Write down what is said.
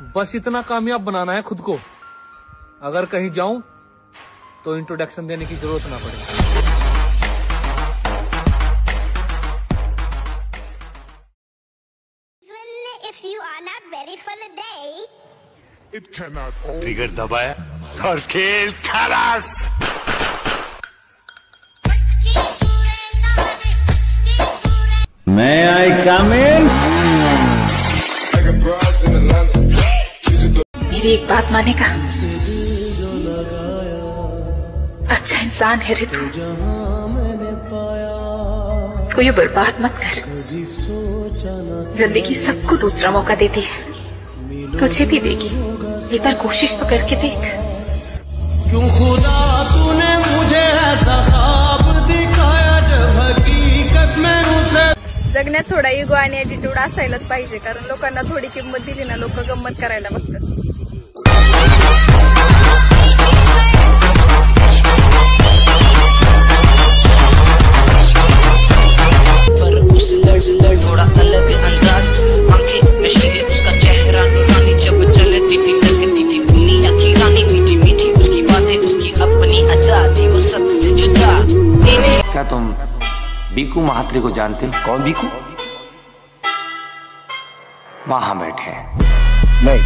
बस इतना कामयाब बनाना है खुद को। अगर कहीं जाऊँ तो इंट्रोडक्शन देने की ज़रूरत ना पड़े. ट्रिगर दबाया। और खेल खलास May I come मेरी एक बात मानेगा? अच्छा इंसान है रे तू को ये बर्बाद मत कर। ज़िंदगी सबको दूसरा मौका देती है। तुझे भी देगी। एक बार कोशिश तो करके देख। क्यों खुदा तूने मुझे ऐसा ख्वाब दिखाया जब हकीकत में उसे जगण्यात थोडा इगो आणि ऍटिट्यूड असायलाच पाहिजे कारण लोकांना थोडी किंमत दिली ना लोक गंमत करायला बघतात. अपनी थी वो सबसे जुदा। क्या तुम बीकू महात्रे को जानते हो? कौन बीकू? वहाँ बैठे नहीं।